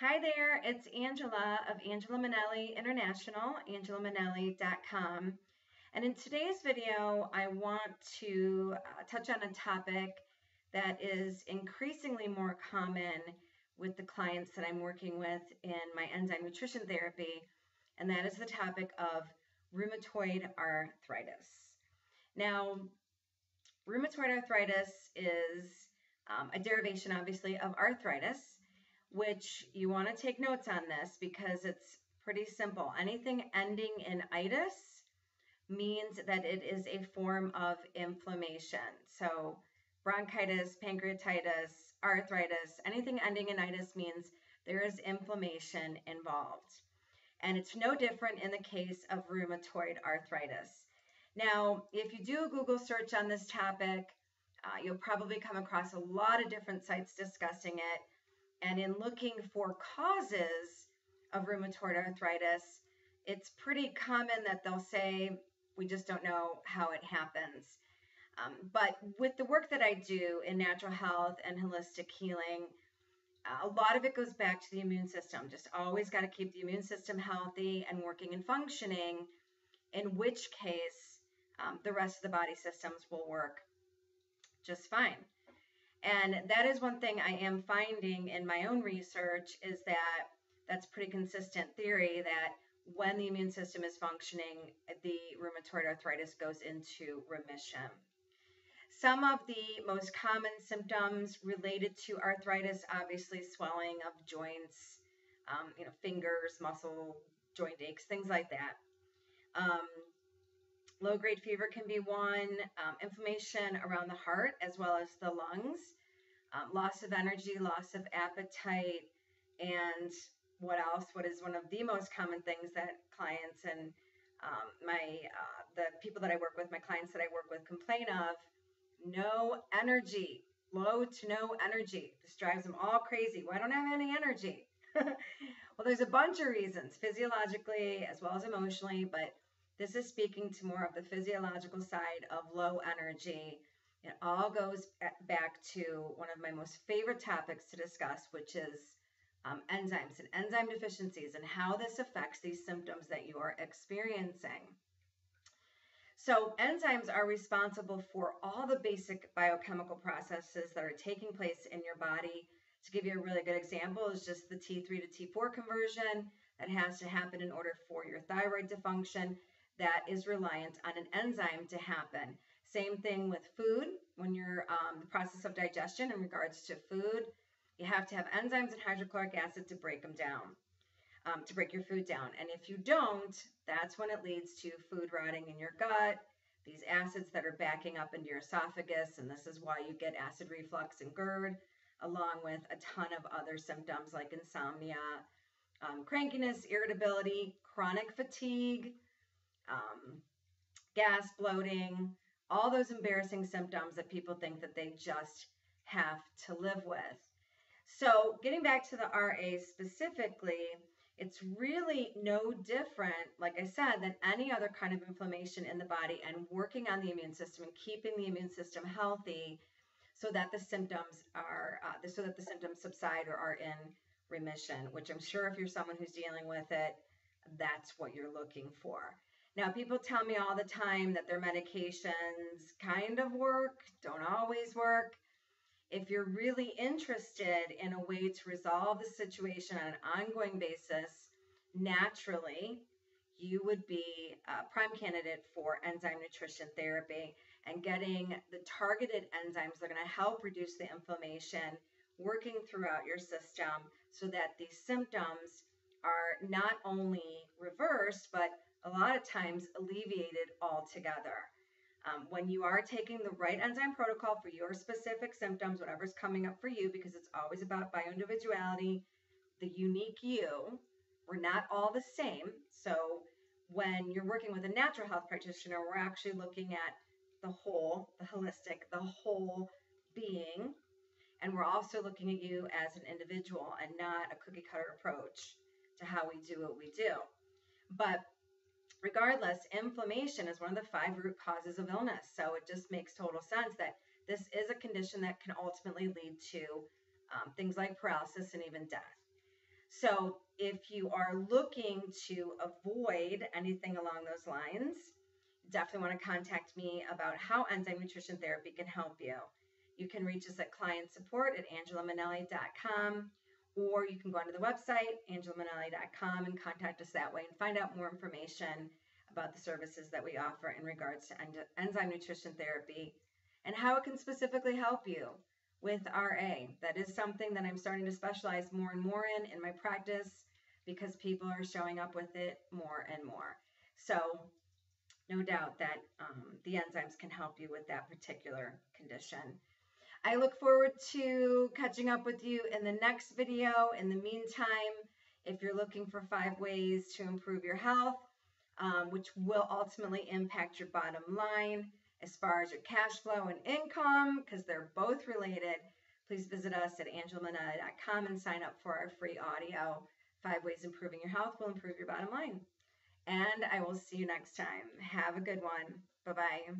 Hi there, it's Angela of Angela Minelli International, angelaminelli.com. And in today's video, I want to uh, touch on a topic that is increasingly more common with the clients that I'm working with in my enzyme nutrition therapy, and that is the topic of rheumatoid arthritis. Now, rheumatoid arthritis is um, a derivation, obviously, of arthritis which you want to take notes on this because it's pretty simple. Anything ending in itis means that it is a form of inflammation. So, bronchitis, pancreatitis, arthritis, anything ending in itis means there is inflammation involved. And it's no different in the case of rheumatoid arthritis. Now, if you do a Google search on this topic, uh, you'll probably come across a lot of different sites discussing it. And in looking for causes of rheumatoid arthritis, it's pretty common that they'll say, we just don't know how it happens. Um, but with the work that I do in natural health and holistic healing, a lot of it goes back to the immune system. Just always got to keep the immune system healthy and working and functioning, in which case um, the rest of the body systems will work just fine. And that is one thing I am finding in my own research is that that's pretty consistent theory that when the immune system is functioning, the rheumatoid arthritis goes into remission. Some of the most common symptoms related to arthritis, obviously swelling of joints, um, you know, fingers, muscle, joint aches, things like that. Um, Low grade fever can be one, um, inflammation around the heart as well as the lungs, um, loss of energy, loss of appetite, and what else? What is one of the most common things that clients and um, my uh, the people that I work with, my clients that I work with, complain of? No energy, low to no energy. This drives them all crazy. Why don't I have any energy? well, there's a bunch of reasons, physiologically as well as emotionally, but this is speaking to more of the physiological side of low energy. It all goes back to one of my most favorite topics to discuss, which is um, enzymes and enzyme deficiencies and how this affects these symptoms that you are experiencing. So, enzymes are responsible for all the basic biochemical processes that are taking place in your body. To give you a really good example, is just the T3 to T4 conversion that has to happen in order for your thyroid to function that is reliant on an enzyme to happen. Same thing with food. When you're um, the process of digestion in regards to food, you have to have enzymes and hydrochloric acid to break them down, um, to break your food down. And if you don't, that's when it leads to food rotting in your gut, these acids that are backing up into your esophagus, and this is why you get acid reflux and GERD, along with a ton of other symptoms like insomnia, um, crankiness, irritability, chronic fatigue, um, gas, bloating, all those embarrassing symptoms that people think that they just have to live with. So, getting back to the RA specifically, it's really no different, like I said, than any other kind of inflammation in the body and working on the immune system and keeping the immune system healthy so that the symptoms are uh, so that the symptoms subside or are in remission which i'm sure if you're someone who's dealing with it that's what you're looking for now, people tell me all the time that their medications kind of work, don't always work. If you're really interested in a way to resolve the situation on an ongoing basis, naturally, you would be a prime candidate for enzyme nutrition therapy and getting the targeted enzymes that are going to help reduce the inflammation working throughout your system so that these symptoms are not only reversed, but a lot of times alleviated altogether. Um, when you are taking the right enzyme protocol for your specific symptoms, whatever's coming up for you, because it's always about bioindividuality, the unique you, we're not all the same. So when you're working with a natural health practitioner, we're actually looking at the whole, the holistic, the whole being. And we're also looking at you as an individual and not a cookie cutter approach to how we do what we do. But regardless, inflammation is one of the five root causes of illness. So it just makes total sense that this is a condition that can ultimately lead to um, things like paralysis and even death. So if you are looking to avoid anything along those lines, definitely want to contact me about how enzyme nutrition therapy can help you. You can reach us at client support at angelaminelli.com or you can go onto the website, angelaminelli.com, and contact us that way and find out more information about the services that we offer in regards to enzyme nutrition therapy and how it can specifically help you with RA. That is something that I'm starting to specialize more and more in in my practice because people are showing up with it more and more. So, no doubt that um, the enzymes can help you with that particular condition. I look forward to catching up with you in the next video. In the meantime, if you're looking for five ways to improve your health, um, which will ultimately impact your bottom line as far as your cash flow and income, because they're both related, please visit us at angelaminelli.com and sign up for our free audio. Five ways improving your health will improve your bottom line. And I will see you next time. Have a good one. Bye bye.